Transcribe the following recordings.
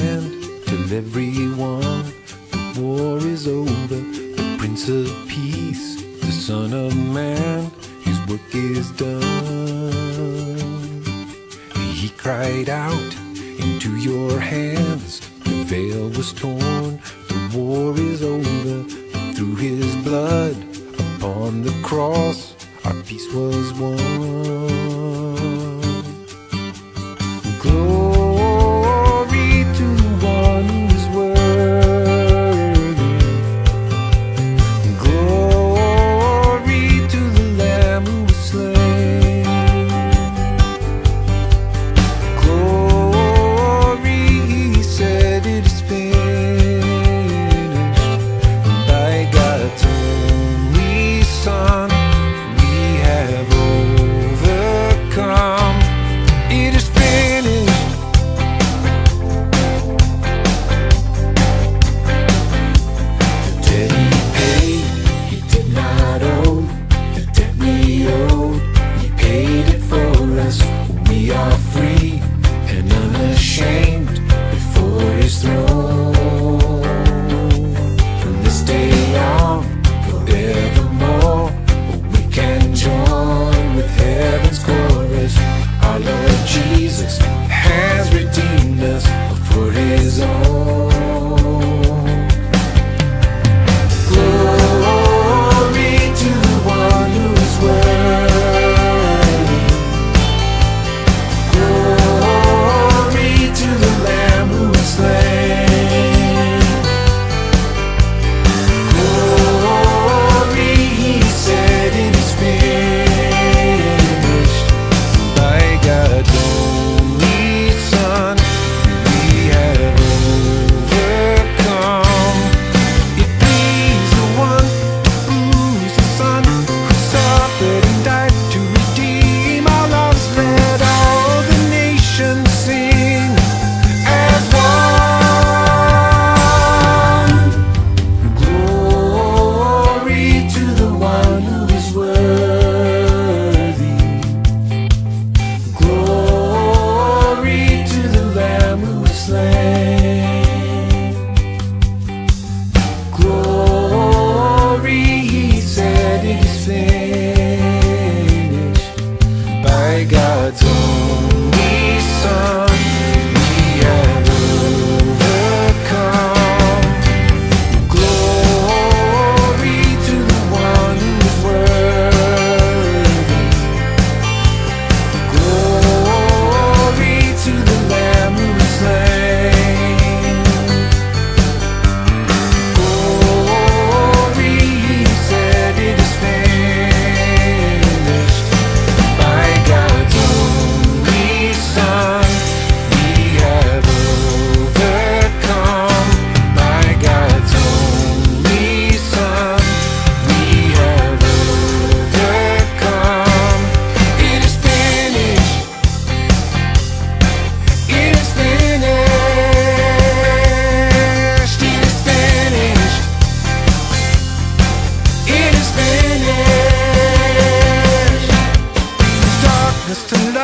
land. Everyone the war is over. The Prince of Peace, the Son of Man, his work is done. He cried out into your hands. The veil was torn. The war is over. Through his blood upon the cross, our peace was won.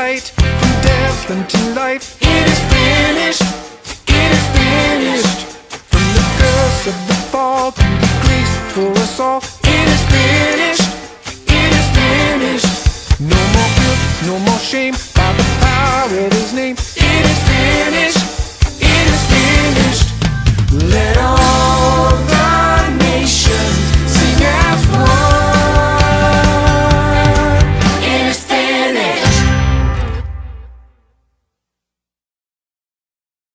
light From death unto life. It is finished. It is finished. From the curse of the fall To the grace for us all. It is finished. It is finished. No more guilt, no more shame. By the power of His name. It is finished.